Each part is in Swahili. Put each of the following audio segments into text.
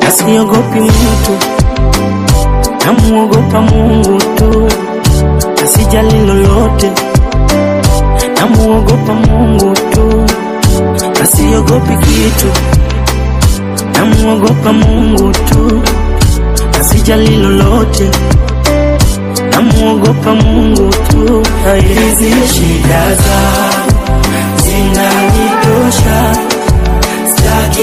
nasiogopi mtu, namuogopa Mungu tu, nasijali lolote, namuogopa Mungu tu, nasiogopi kitu, namuogopa Mungu tu, nasijali lolote, namuogopa Mungu tu. Hizi shida zangu zinanitosha, sitaki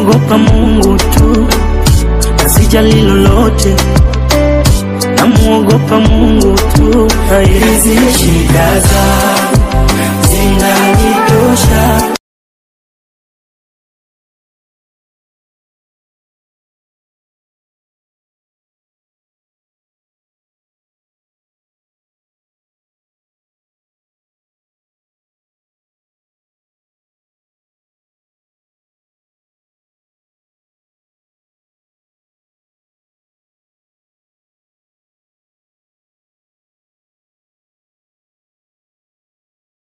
namuogopa Mungu tu, asijali lolote, namuogopa Mungu tu. Hizi shida za